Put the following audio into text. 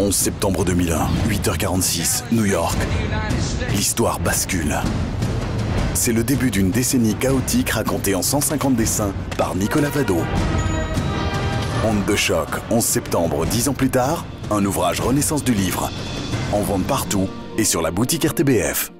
11 septembre 2001, 8h46, New York. L'histoire bascule. C'est le début d'une décennie chaotique racontée en 150 dessins par Nicolas Vado. Honte de choc, 11 septembre, 10 ans plus tard, un ouvrage Renaissance du livre. En vente partout et sur la boutique RTBF.